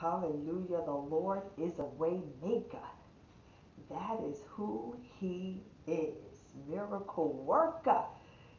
Hallelujah. The Lord is a way maker. That is who he is. Miracle worker.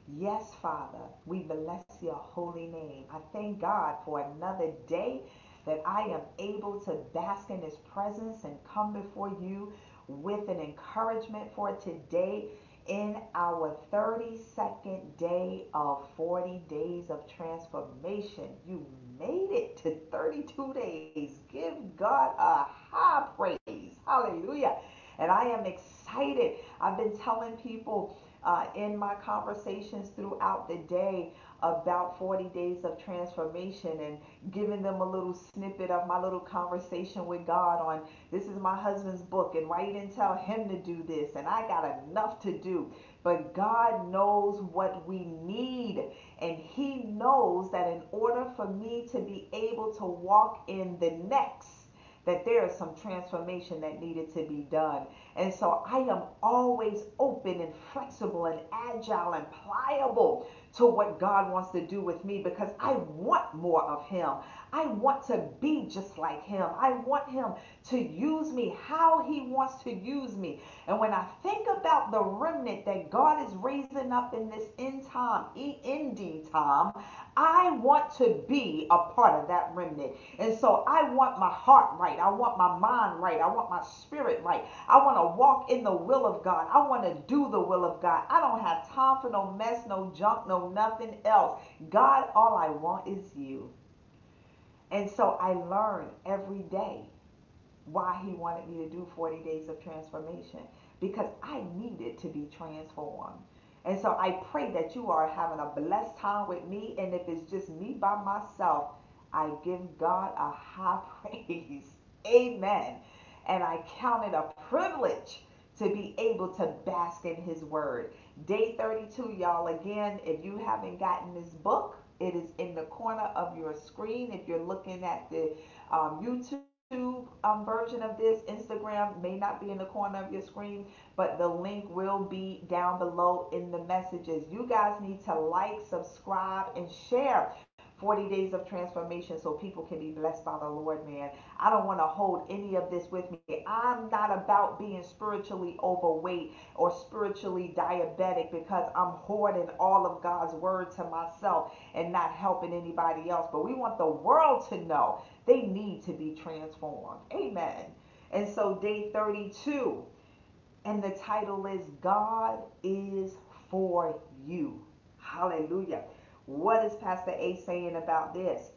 Yes, Father, we bless your holy name. I thank God for another day that I am able to bask in his presence and come before you with an encouragement for today in our 32nd day of 40 days of transformation. You made it to 32 days. Give God a high praise. Hallelujah. And I am excited. I've been telling people uh, in my conversations throughout the day about 40 days of transformation and giving them a little snippet of my little conversation with God on this is my husband's book and why you didn't tell him to do this and I got enough to do. But God knows what we need and he knows that in order for me to be able to walk in the next that there is some transformation that needed to be done. And so I am always open and flexible and agile and pliable to what God wants to do with me because I want more of Him. I want to be just like Him. I want Him to use me how He wants to use me. And when I think about the remnant that God is raising up in this end time, END time, I want to be a part of that remnant. And so I want my heart right. I want my mind right. I want my spirit right. I want to walk in the will of God. I want to do the will of God. I don't have time for no mess, no junk, no nothing else. God, all I want is you. And so I learn every day why he wanted me to do 40 days of transformation because I needed to be transformed. And so I pray that you are having a blessed time with me. And if it's just me by myself, I give God a high praise. Amen. And I count it a privilege to be able to bask in his word. Day 32, y'all. Again, if you haven't gotten this book, it is in the corner of your screen. If you're looking at the um, YouTube, um, version of this. Instagram may not be in the corner of your screen, but the link will be down below in the messages. You guys need to like, subscribe, and share 40 days of transformation so people can be blessed by the Lord, man. I don't want to hold any of this with me. I'm not about being spiritually overweight or spiritually diabetic because I'm hoarding all of God's word to myself and not helping anybody else. But we want the world to know they need to be transformed. Amen. And so, day 32, and the title is God is for you. Hallelujah. What is Pastor A saying about this?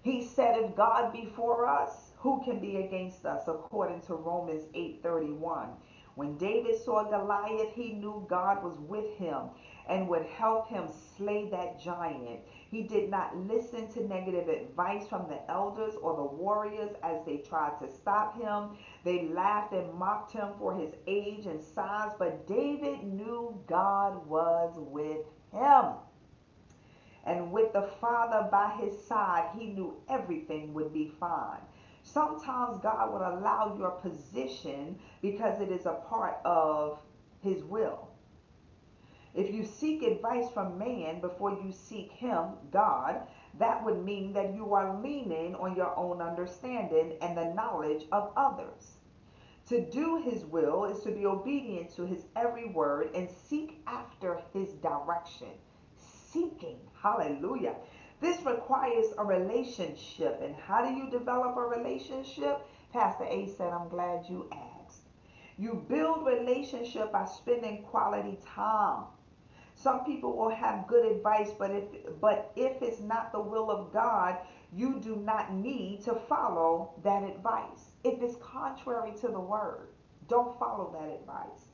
He said, if God be for us, who can be against us? According to Romans 8:31. When David saw Goliath, he knew God was with him and would help him slay that giant. He did not listen to negative advice from the elders or the warriors as they tried to stop him. They laughed and mocked him for his age and size, but David knew God was with him. And with the Father by his side, he knew everything would be fine. Sometimes God would allow your position because it is a part of his will. If you seek advice from man before you seek him, God, that would mean that you are leaning on your own understanding and the knowledge of others. To do his will is to be obedient to his every word and seek after his direction seeking. Hallelujah. This requires a relationship. And how do you develop a relationship? Pastor A said, I'm glad you asked. You build relationship by spending quality time. Some people will have good advice, but if but if it's not the will of God, you do not need to follow that advice. If it's contrary to the word, don't follow that advice.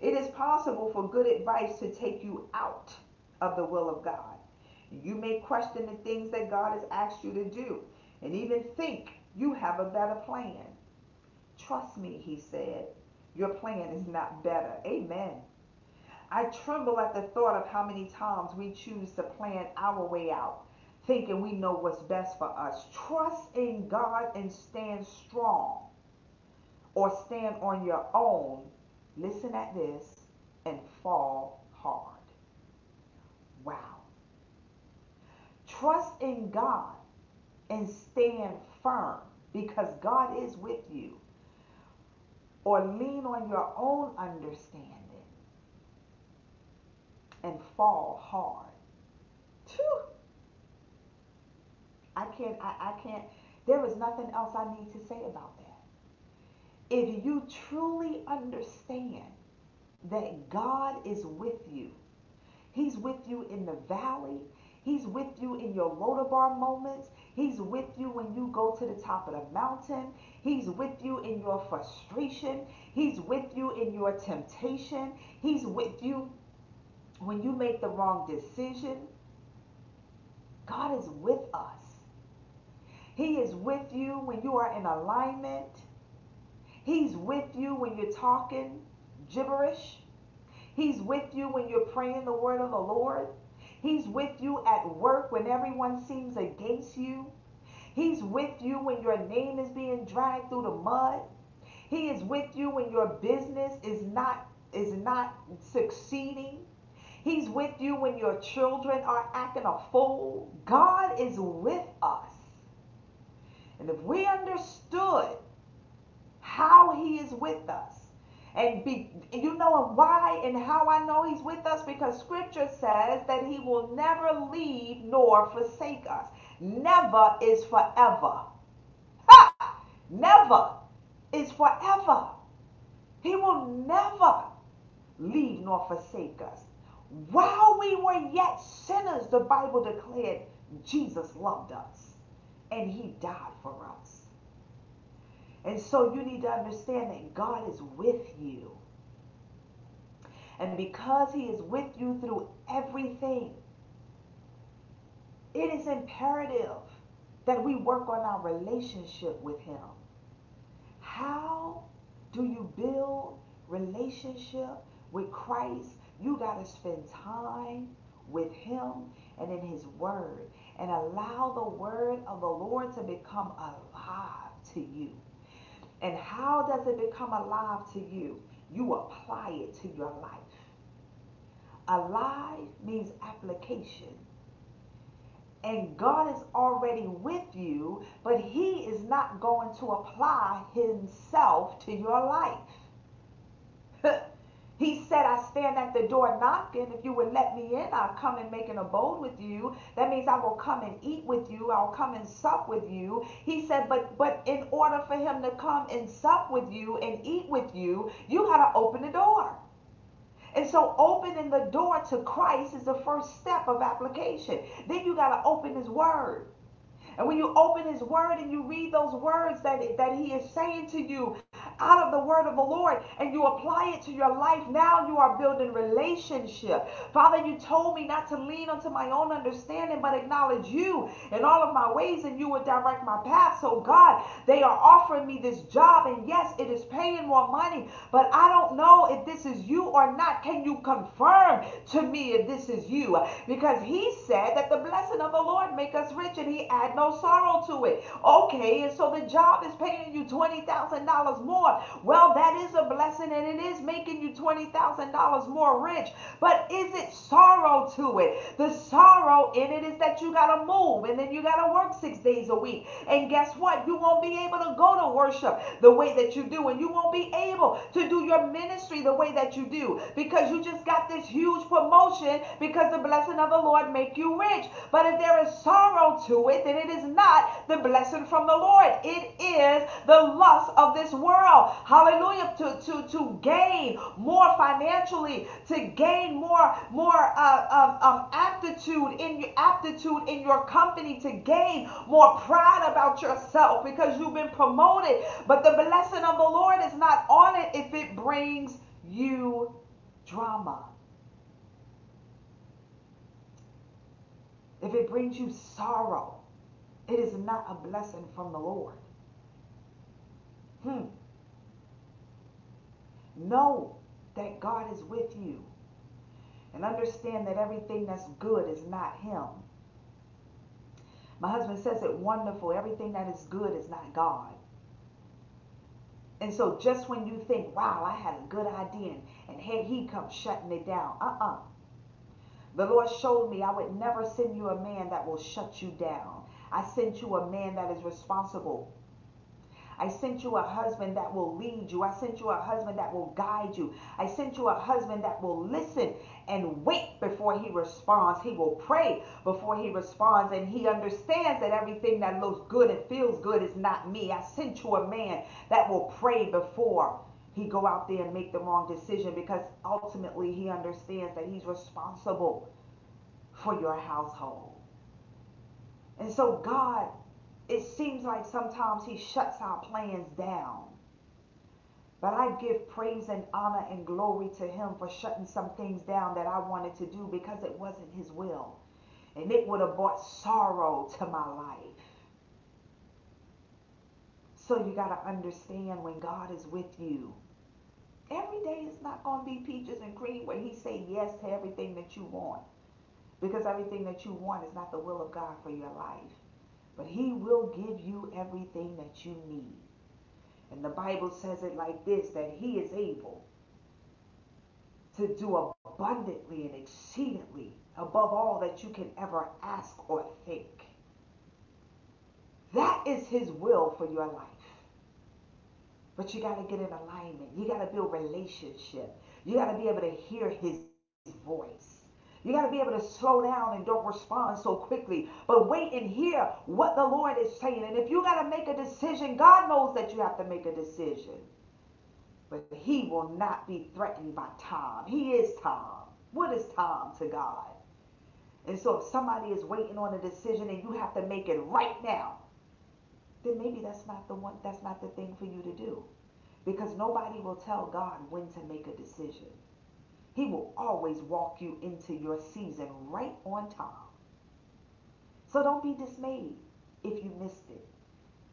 It is possible for good advice to take you out of the will of God. You may question the things that God has asked you to do and even think you have a better plan. Trust me, he said, your plan is not better. Amen. I tremble at the thought of how many times we choose to plan our way out, thinking we know what's best for us. Trust in God and stand strong, or stand on your own. Listen at this and fall hard. Wow. Trust in God and stand firm. because God is with you, or lean on your own understanding and fall hard. Whew. I can't, I, I can't, there is nothing else I need to say about that. If you truly understand that God is with you, He's with you in the valley, He's with you in your Lodabar moments. He's with you when you go to the top of the mountain. He's with you in your frustration. He's with you in your temptation. He's with you when you make the wrong decision. God is with us. He is with you when you are in alignment. He's with you when you're talking gibberish. He's with you when you're praying the word of the Lord. He's with you at work when everyone seems against you. He's with you when your name is being dragged through the mud. He is with you when your business is not is not succeeding. He's with you when your children are acting a fool. God is with us. And if we understood how he is with us, and be you know why and how I know he's with us because scripture says that he will never leave nor forsake us. Never is forever. Ha! Never is forever. He will never leave nor forsake us. While we were yet sinners, the Bible declared Jesus loved us and he died for us. And so you need to understand that God is with you. And because he is with you through everything, it is imperative that we work on our relationship with him. How do you build relationship with Christ? You got to spend time with him and in his word and allow the word of the Lord to become alive to you. And how does it become alive to you? You apply it to your life. Alive means application. And God is already with you, but He is not going to apply Himself to your life. He said, I stand at the door knocking. If you would let me in, I'll come and make an abode with you. That means I will come and eat with you. I'll come and sup with you. He said, but but in order for him to come and sup with you and eat with you, you got to open the door. And so opening the door to Christ is the first step of application. Then you got to open his word. And when you open his word and you read those words that, that he is saying to you, out of the word of the Lord and you apply it to your life, now you are building relationship. Father, you told me not to lean onto my own understanding, but acknowledge you in all of my ways and you would direct my path. So, God, they are offering me this job, and yes, it is paying more money, but I don't know if this is you or not. Can you confirm to me if this is you? Because he said that the blessing of the Lord make us rich and he add no sorrow to it. Okay, and so the job is paying you $20,000 more Well, that is a blessing and it is making you $20,000 more rich. But is it sorrow to it? The sorrow in it is that you got to move and then you got to work six days a week. And guess what? You won't be able to go to worship the way that you do. And you won't be able to do your ministry the way that you do because you just got this huge promotion because the blessing of the Lord make you rich. But if there is sorrow to it, then it is not the blessing from the Lord. It is the lust of this world hallelujah, to, to, to gain more financially, to gain more, more uh, um, um, aptitude in your aptitude in your company, to gain more pride about yourself because you've been promoted. But the blessing of the Lord is not on it if it brings you drama. If it brings you sorrow, it is not a blessing from the Lord. Hmm. Know that God is with you. And understand that everything that's good is not Him. My husband says it wonderful. Everything that is good is not God. And so just when you think, wow, I had a good idea, and, and here he comes shutting it down. Uh-uh. The Lord showed me I would never send you a man that will shut you down. I sent you a man that is responsible I sent you a husband that will lead you. I sent you a husband that will guide you. I sent you a husband that will listen and wait before he responds. He will pray before he responds. And he understands that everything that looks good and feels good is not me. I sent you a man that will pray before he go out there and make the wrong decision because ultimately he understands that he's responsible for your household. And so God it seems like sometimes he shuts our plans down. But I give praise and honor and glory to him for shutting some things down that I wanted to do because it wasn't his will. And it would have brought sorrow to my life. So you got to understand when God is with you. Every day is not going to be peaches and cream where he say yes to everything that you want. Because everything that you want is not the will of God for your life. But he will give you everything that you need. And the Bible says it like this that he is able to do abundantly and exceedingly above all that you can ever ask or think. That is his will for your life. But you got to get in alignment. You got to build relationship. You got to be able to hear his voice. You got to be able to slow down and don't respond so quickly, but wait and hear what the Lord is saying. And if you got to make a decision, God knows that you have to make a decision. But He will not be threatened by time. He is time. What is time to God? And so if somebody is waiting on a decision and you have to make it right now, then maybe that's not the one that's not the thing for you to do. Because nobody will tell God when to make a decision. He will always walk you into your season right on time. So don't be dismayed if you missed it.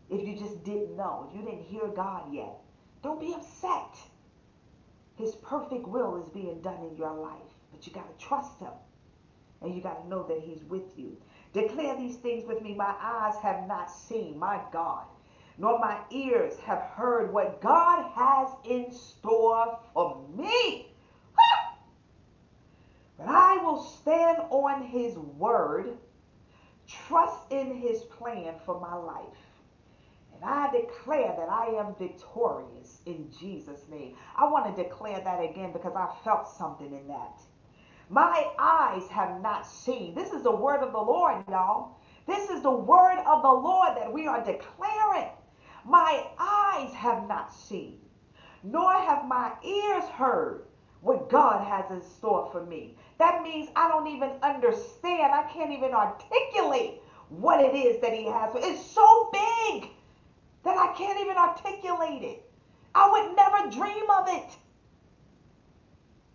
If you just didn't know, if you didn't hear God yet. Don't be upset. His perfect will is being done in your life. But you got to trust him. And you got to know that he's with you. Declare these things with me. My eyes have not seen, my God, nor my ears have heard what God has in store for me. But I will stand on his word, trust in his plan for my life. And I declare that I am victorious in Jesus' name. I want to declare that again because I felt something in that. My eyes have not seen. This is the word of the Lord, y'all. This is the word of the Lord that we are declaring. My eyes have not seen, nor have my ears heard what God has in store for me. That means I don't even understand. I can't even articulate what it is that He has. It's so big that I can't even articulate it. I would never dream of it.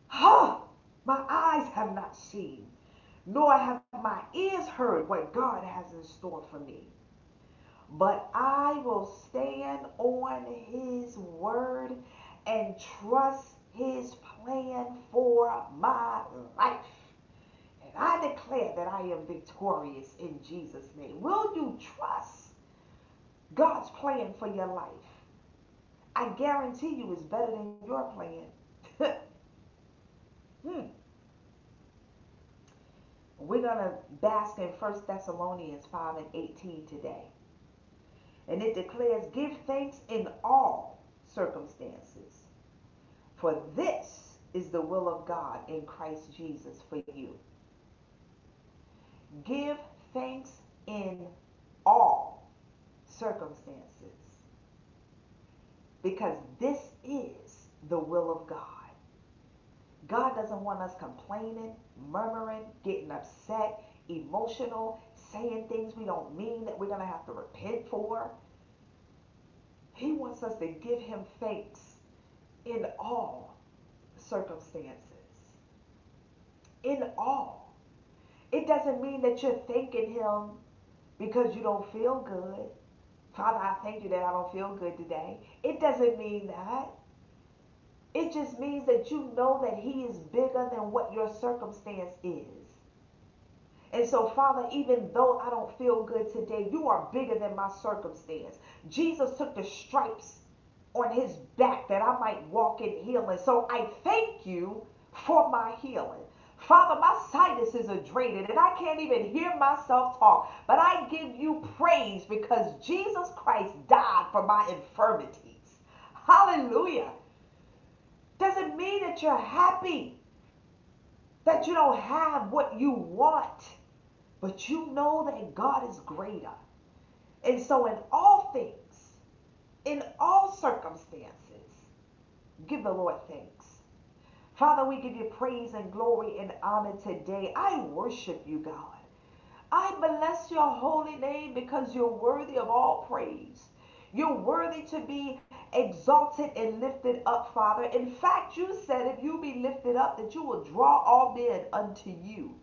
Huh. My eyes have not seen, nor have my ears heard what God has in store for me. But I will stand on his word and trust his plan for my life. And I declare that I am victorious in Jesus' name. Will you trust God's plan for your life? I guarantee you it's better than your plan. hmm. We're going to bask in 1 Thessalonians 5 and 18 today. And it declares, give thanks in all circumstances. For this is the will of God in Christ Jesus for you. Give thanks in all circumstances because this is the will of God. God doesn't want us complaining, murmuring, getting upset, emotional, saying things we don't mean that we're going to have to repent for. He wants us to give him thanks in all circumstances. In all. It doesn't mean that you're thanking him because you don't feel good. Father, I thank you that I don't feel good today. It doesn't mean that. It just means that you know that he is bigger than what your circumstance is. And so, Father, even though I don't feel good today, you are bigger than my circumstance. Jesus took the stripes on his back that I might walk in healing. So I thank you for my healing. Father, my sinuses are drained and I can't even hear myself talk. But I give you praise because Jesus Christ died for my infirmities. Hallelujah. Doesn't mean that you're happy, that you don't have what you want, but you know that God is greater. And so, in all things, in all circumstances, give the Lord thanks. Father, we give you praise and glory and honor today. I worship you, God. I bless your holy name because you're worthy of all praise. You're worthy to be exalted and lifted up, Father. In fact, you said if you be lifted up, that you will draw all men unto you.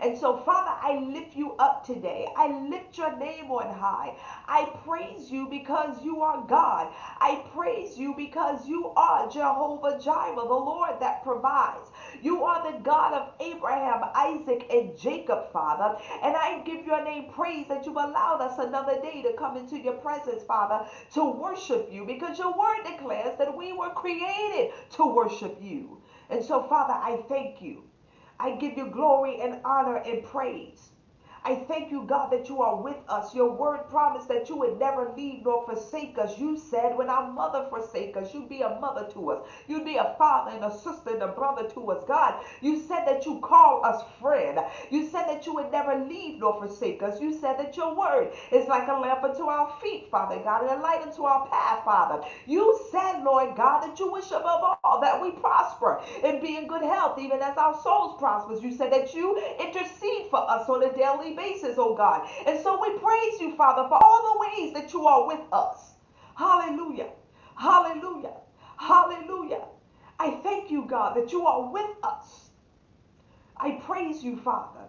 And so, Father, I lift you up today. I lift your name on high. I praise you because you are God. I praise you because you are Jehovah Jireh, the Lord that provides. You are the God of Abraham, Isaac, and Jacob, Father. And I give your name praise that you've allowed us another day to come into your presence, Father, to worship you because your word declares that we were created to worship you. And so, Father, I thank you. I give you glory and honor and praise. I thank you, God, that you are with us. Your word promised that you would never leave nor forsake us. You said, when our mother forsake us, you'd be a mother to us. You'd be a father and a sister and a brother to us. God, you said that you call us friend. You said that you would never leave nor forsake us. You said that your word is like a lamp unto our feet, Father God, and a light unto our path, Father. You said, Lord God, that you wish above all that we prosper and be in good health, even as our souls prosper. You said that you intercede for us on a daily basis, oh God. And so we praise you, Father, for all the ways that you are with us. Hallelujah. Hallelujah. Hallelujah. I thank you, God, that you are with us. I praise you, Father.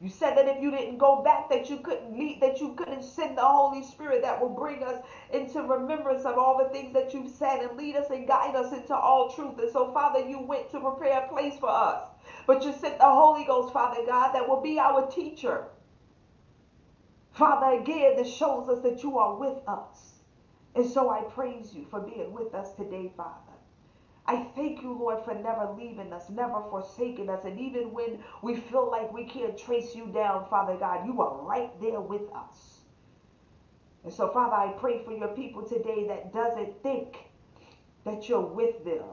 You said that if you didn't go back, that you couldn't lead, that you couldn't send the Holy Spirit that will bring us into remembrance of all the things that you've said and lead us and guide us into all truth. And so, Father, you went to prepare a place for us. But you sent the Holy Ghost, Father God, that will be our teacher. Father, again, this shows us that you are with us. And so I praise you for being with us today, Father. I thank you, Lord, for never leaving us, never forsaking us. And even when we feel like we can't trace you down, Father God, you are right there with us. And so, Father, I pray for your people today that doesn't think that you're with them.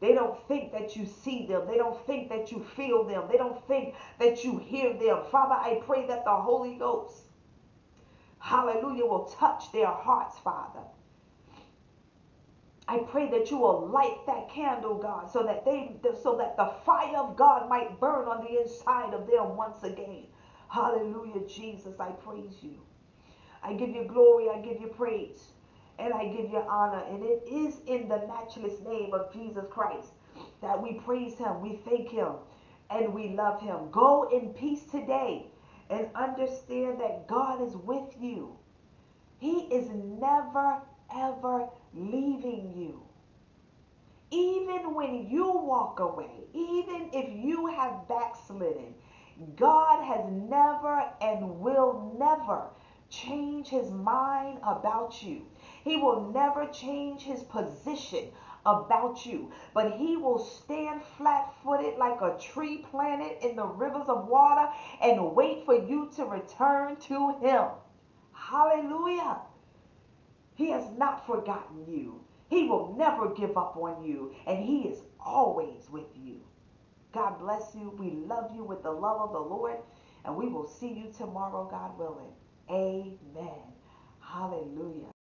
They don't think that you see them. They don't think that you feel them. They don't think that you hear them. Father, I pray that the Holy Ghost, hallelujah, will touch their hearts, Father. I pray that you will light that candle, God, so that they so that the fire of God might burn on the inside of them once again. Hallelujah, Jesus, I praise you. I give you glory, I give you praise, and I give you honor. And it is in the matchless name of Jesus Christ that we praise him, we thank him, and we love him. Go in peace today and understand that God is with you. He is never ever leaving you. Even when you walk away, even if you have backslidden, God has never and will never change his mind about you. He will never change his position about you, but he will stand flat footed like a tree planted in the rivers of water and wait for you to return to him. Hallelujah. He has not forgotten you. He will never give up on you, and He is always with you. God bless you. We love you with the love of the Lord, and we will see you tomorrow, God willing. Amen. Hallelujah.